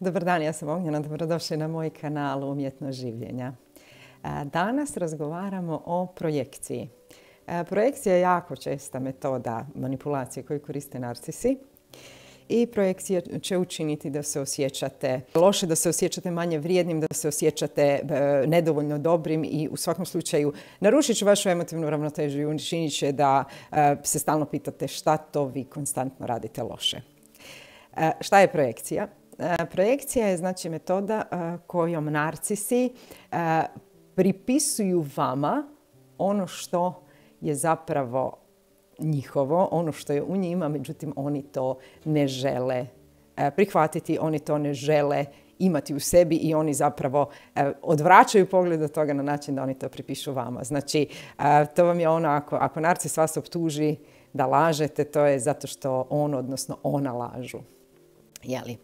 Dobar dan, ja sam Ognjena, dobrodošli na moj kanal Umjetno življenja. Danas razgovaramo o projekciji. Projekcija je jako česta metoda manipulacije koju koriste narcisi. I projekcija će učiniti da se osjećate loše, da se osjećate manje vrijednim, da se osjećate e, nedovoljno dobrim i u svakom slučaju narušit će vašu emotivnu ravnotežu i učinit će da e, se stalno pitate šta to vi konstantno radite loše. E, šta je projekcija? Projekcija je znači metoda kojom narcisi pripisuju vama ono što je zapravo njihovo, ono što je u njima, međutim oni to ne žele e, prihvatiti, oni to ne žele imati u sebi i oni zapravo e, odvraćaju pogled od toga na način da oni to pripišu vama. Znači, e, to vam je ono, ako, ako narcis vas optuži da lažete, to je zato što on, odnosno ona lažu. Jeli?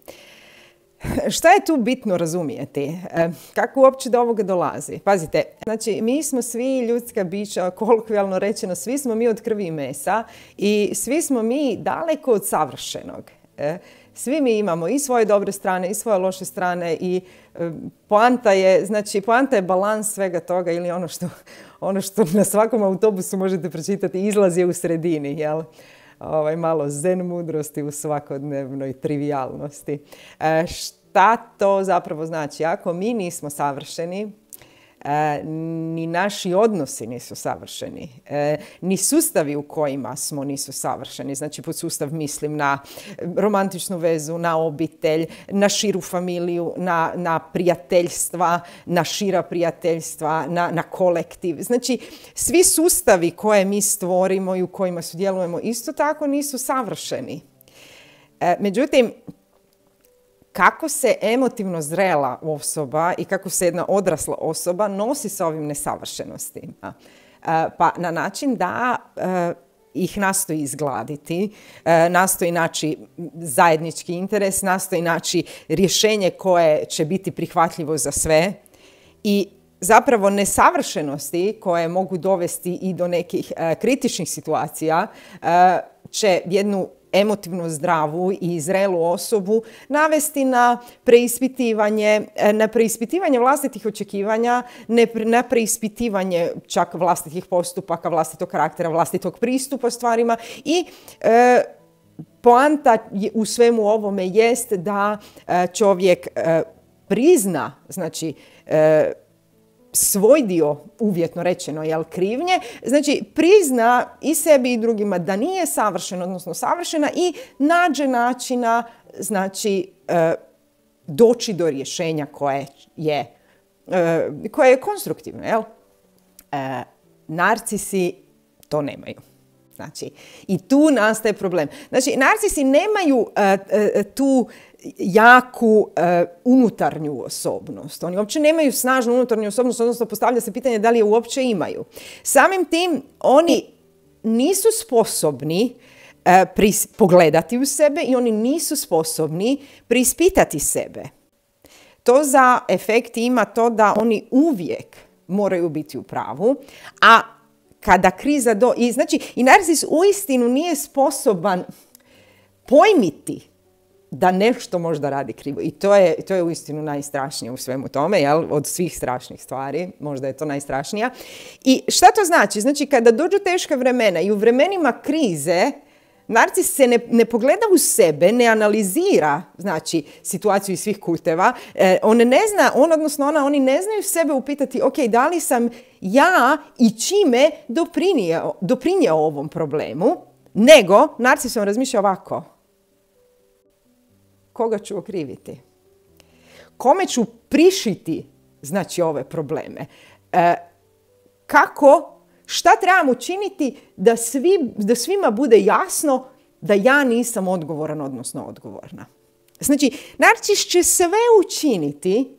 Šta je tu bitno razumijeti? E, kako uopće do ovoga dolazi? Pazite, znači mi smo svi ljudska bića, kolokvijalno rečeno, svi smo mi od krvi i mesa i svi smo mi daleko od savršenog. E, svi mi imamo i svoje dobre strane i svoje loše strane i e, poanta je, znači poanta je balans svega toga ili ono što, ono što na svakom autobusu možete pročitati izlazi u sredini, jel? Ovaj, malo zen mudrosti u svakodnevnoj trivialnosti. E, šta to zapravo znači? Ako mi nismo savršeni, E, ni naši odnosi nisu savršeni, e, ni sustavi u kojima smo nisu savršeni. Znači, pod sustav mislim na romantičnu vezu, na obitelj, na širu familiju, na, na prijateljstva, na šira prijateljstva, na, na kolektiv. Znači, svi sustavi koje mi stvorimo i u kojima sudjelujemo isto tako nisu savršeni. E, međutim, kako se emotivno zrela osoba i kako se jedna odrasla osoba nosi sa ovim nesavršenostima. E, pa na način da e, ih nastoji izgladiti, e, nastoji naći zajednički interes, nastoji naći rješenje koje će biti prihvatljivo za sve i zapravo nesavršenosti koje mogu dovesti i do nekih kritičnih situacija će jednu emotivno zdravu i zrelu osobu navesti na preispitivanje, e, na preispitivanje vlastitih očekivanja, na preispitivanje čak vlastitih postupaka, vlastitog karaktera, vlastitog pristupa stvarima i e, poanta u svemu ovome jest da e, čovjek prizna znači svoj dio, uvjetno rečeno, jel, krivnje, znači prizna i sebi i drugima da nije savršena, odnosno savršena i nađe načina, znači, e, doći do rješenja koje je, e, koje je konstruktivno, jel? E, narcisi to nemaju. Znači, i tu nastaje problem. Znači, narcisi nemaju tu jaku e, unutarnju osobnost. Oni uopće nemaju snažnu unutarnju osobnost, odnosno postavlja se pitanje da li je uopće imaju. Samim tim oni nisu sposobni e, pogledati u sebe i oni nisu sposobni prispitati sebe. To za efekt ima to da oni uvijek moraju biti u pravu, a kada kriza do... I, znači, i narcis uistinu nije sposoban pojmiti da nešto možda radi krivo. I to je, to je uistinu najstrašnije u svemu tome, jel? od svih strašnih stvari, možda je to najstrašnija. I šta to znači? Znači kada dođu teška vremena i u vremenima krize, Narcis se ne, ne pogleda u sebe, ne analizira znači, situaciju iz svih kuteva. E, on ne zna, on odnosno ona, oni ne znaju sebe upitati, ok, da li sam ja i čime doprinio, doprinio ovom problemu, nego Narcis on razmišlja ovako, koga ću okriviti? Kome ću prišiti znači ove probleme? E, kako, šta trebamo učiniti da, svi, da svima bude jasno da ja nisam odgovoran, odnosno odgovorna? Znači, narcis će sve učiniti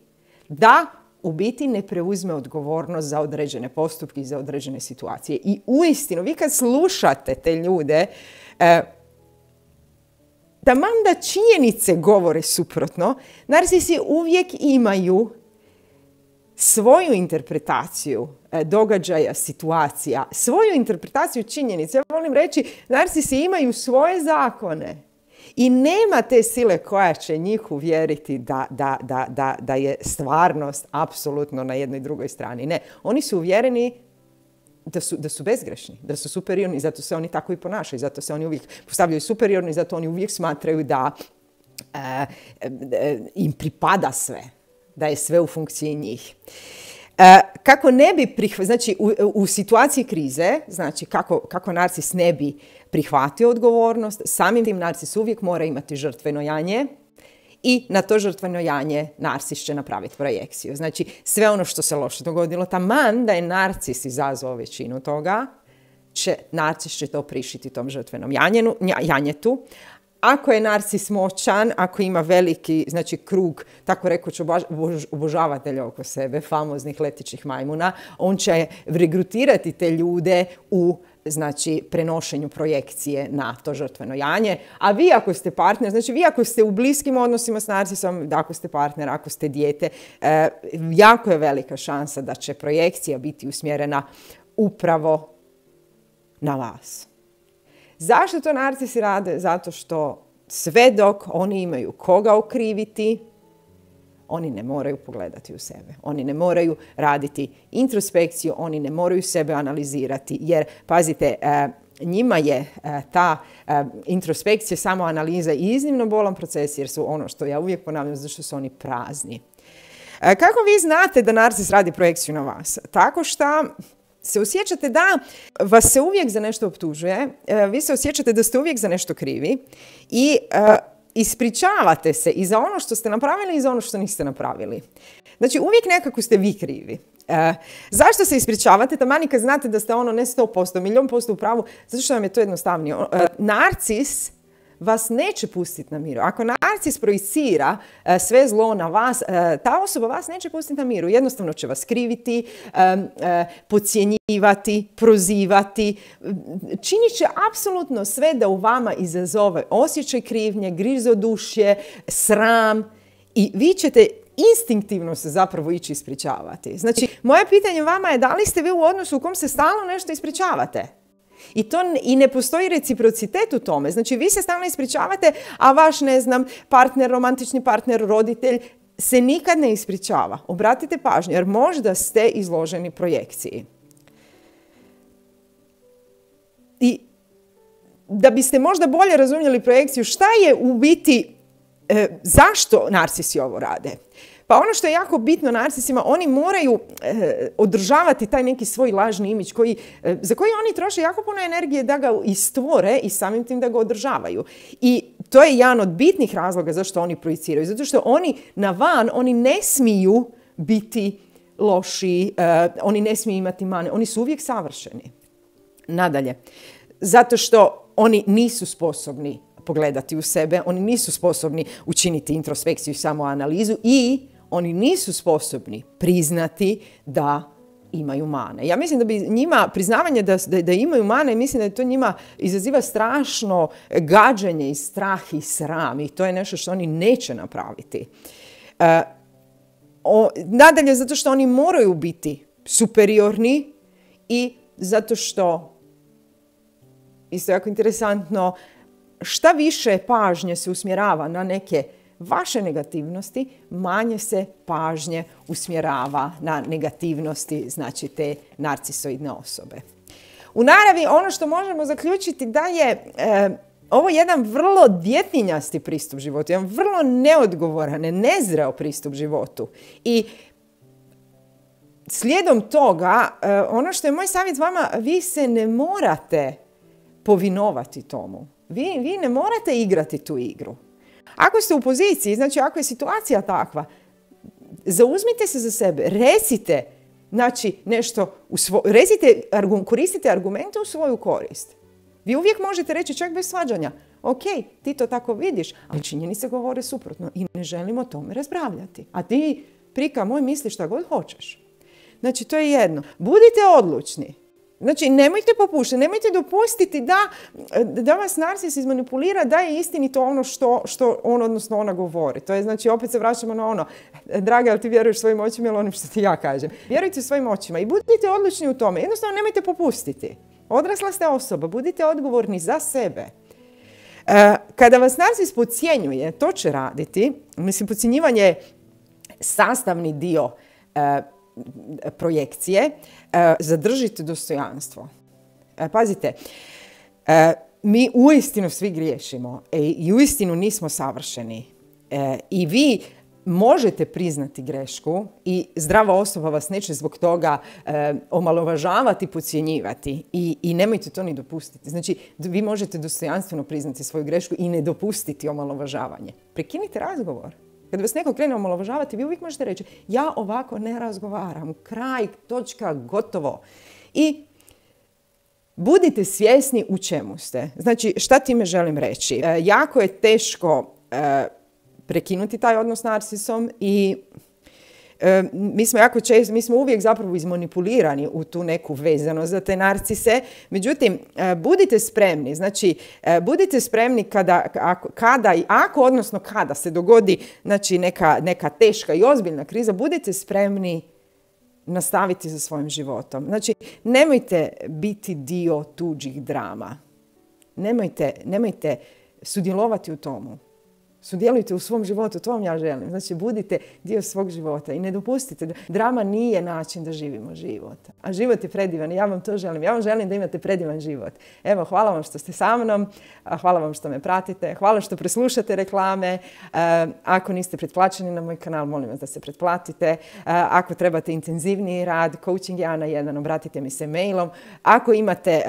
da u biti ne preuzme odgovornost za određene postupke i za određene situacije. I uistinu, vi kad slušate te ljude, e, taman da činjenice govore suprotno, narcisi uvijek imaju svoju interpretaciju e, događaja, situacija, svoju interpretaciju činjenice. Ja volim reći, narcisi imaju svoje zakone I nema te sile koja će njih uvjeriti da, da, da, da je stvarnost apsolutno na jednoj drugoj strani. Ne, oni su uvjereni da su, da su bezgrešni, da su superiorni, zato se oni tako i ponašaju, zato se oni uvijek postavljaju superiorni, zato oni uvijek smatraju da e, e, im pripada sve, da je sve u funkciji njih. E, kako ne bi prihvatio, znači u, u, situaciji krize, znači kako, kako narcis ne bi prihvatio odgovornost, samim tim narcis uvijek mora imati žrtveno janje, i na to žrtveno janje narcis će napraviti projekciju. Znači, sve ono što se loše dogodilo, taman da je narcis izazvao većinu toga, će, narcis će to prišiti tom žrtvenom janjenu, janjetu. Ako je narcis moćan, ako ima veliki, znači krug, tako rekoć, obožavatelja oko sebe, famoznih letićih majmuna, on će regrutirati te ljude u znači prenošenju projekcije na to žrtveno janje. A vi ako ste partner, znači vi ako ste u bliskim odnosima s narcisom, ako ste partner, ako ste dijete, e, jako je velika šansa da će projekcija biti usmjerena upravo na vas. Zašto to narcisi rade? Zato što sve dok oni imaju koga okriviti, oni ne moraju pogledati u sebe. Oni ne moraju raditi introspekciju, oni ne moraju sebe analizirati. Jer, pazite, e, njima je e, ta e, introspekcija, samo analiza iznimno bolan proces jer su ono što ja uvijek ponavljam, zato što su oni prazni. Kako vi znate da narcis radi projekciju na vas? Tako što se osjećate da vas se uvijek za nešto optužuje, vi se osjećate da ste uvijek za nešto krivi i ispričavate se i za ono što ste napravili i za ono što niste napravili. Znači, uvijek nekako ste vi krivi. E, zašto se ispričavate? Tamani kad znate da ste ono ne 100%, milijon posto u pravu, zato što vam je to jednostavnije. E, narcis vas neće pustiti na miru. Ako narcis projicira e, sve zlo na vas, e, ta osoba vas neće pustiti na miru. Jednostavno će vas kriviti, e, podcjenjivati, prozivati. Činit će apsolutno sve da u vama izazove osjećaj krivnje, grizodušje, sram i vi ćete instinktivno se zapravo ići ispričavati. Znači, moje pitanje vama je da li ste vi u odnosu u kom se stalno nešto ispričavate? I, to, I ne postoji reciprocitet u tome. Znači, vi se stalno ispričavate, a vaš, ne znam, partner, romantični partner, roditelj, se nikad ne ispričava. Obratite pažnju, jer možda ste izloženi projekciji. I da biste možda bolje razumjeli projekciju, šta je u biti, e, zašto narcisi ovo rade? Pa ono što je jako bitno narcisima, oni moraju eh, održavati taj neki svoj lažni imić koji, eh, za koji oni troše jako puno energije da ga istvore i samim tim da ga održavaju. I to je jedan od bitnih razloga zašto oni projiciraju. Zato što oni na van, oni ne smiju biti loši, eh, oni ne smiju imati mane, oni su uvijek savršeni. Nadalje, zato što oni nisu sposobni pogledati u sebe, oni nisu sposobni učiniti introspekciju i samoanalizu i oni nisu sposobni priznati da imaju mane. Ja mislim da bi njima priznavanje da, da, da imaju mane, mislim da to njima izaziva strašno gađenje i strah i sram i to je nešto što oni neće napraviti. E, o, nadalje, zato što oni moraju biti superiorni i zato što, isto jako interesantno, šta više pažnje se usmjerava na neke vaše negativnosti, manje se pažnje usmjerava na negativnosti, znači te narcisoidne osobe. U naravi ono što možemo zaključiti da je e, ovo jedan vrlo djetinjasti pristup životu, jedan vrlo neodgovoran, nezreo pristup životu. I slijedom toga, e, ono što je moj savjet vama, vi se ne morate povinovati tomu. Vi, vi ne morate igrati tu igru. Ako ste u poziciji, znači ako je situacija takva, zauzmite se za sebe, recite, znači nešto, u svo, recite, koristite argumente u svoju korist. Vi uvijek možete reći čak bez svađanja, ok, ti to tako vidiš, ali činjenice govore suprotno i ne želimo o tome raspravljati. A ti, prika moj, misli šta god hoćeš. Znači, to je jedno. Budite odlučni. Znači, nemojte popuštati, nemojte dopustiti da, da vas narcis izmanipulira da je istinito ono što, što on, odnosno ona govori. To je, znači, opet se vraćamo na ono, draga, ali ti vjeruješ svojim očima ili onim što ti ja kažem. Vjerujte svojim očima i budite odlučni u tome. Jednostavno, nemojte popustiti. Odrasla ste osoba, budite odgovorni za sebe. E, kada vas narcis podcjenjuje, to će raditi. Mislim, podcjenjivanje je sastavni dio e, projekcije. E, zadržite dostojanstvo. Pazite, mi uistinu svi griješimo i uistinu nismo savršeni. I vi možete priznati grešku i zdrava osoba vas neće zbog toga e, omalovažavati, podcjenjivati I, i nemojte to ni dopustiti. Znači, vi možete dostojanstveno priznati svoju grešku i ne dopustiti omalovažavanje. Prekinite razgovor. Kad vas neko krene omalovažavati, vi uvijek možete reći ja ovako ne razgovaram, kraj, točka, gotovo. I budite svjesni u čemu ste. Znači, šta time želim reći? E, jako je teško e, prekinuti taj odnos s narcisom i e, mi smo jako često, mi smo uvijek zapravo izmanipulirani u tu neku vezanost za te narcise. Međutim, e, budite spremni, znači e, budite spremni kada, ako, kada, ako odnosno kada se dogodi znači, neka, neka teška i ozbiljna kriza, budite spremni nastaviti za svojim životom. Znači, nemojte biti dio tuđih drama. Nemojte, nemojte sudjelovati u tomu. Sudjelujte u svom životu, to vam ja želim. Znači, budite dio svog života i ne dopustite. Drama nije način da živimo život. A život je predivan i ja vam to želim. Ja vam želim da imate predivan život. Evo, hvala vam što ste sa mnom, hvala vam što me pratite, hvala što preslušate reklame. Ako niste pretplaćeni na moj kanal, molim vas da se pretplatite. Ako trebate intenzivniji rad, coaching ja na jedan, obratite mi se mailom. Ako imate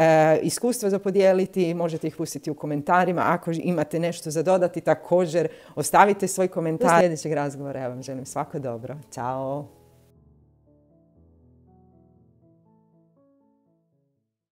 iskustva za podijeliti, možete ih pustiti u komentarima. Ako imate nešto za dodati, također ostavite svoj komentar. Do sljedećeg razgovora ja vam želim svako dobro. Ćao!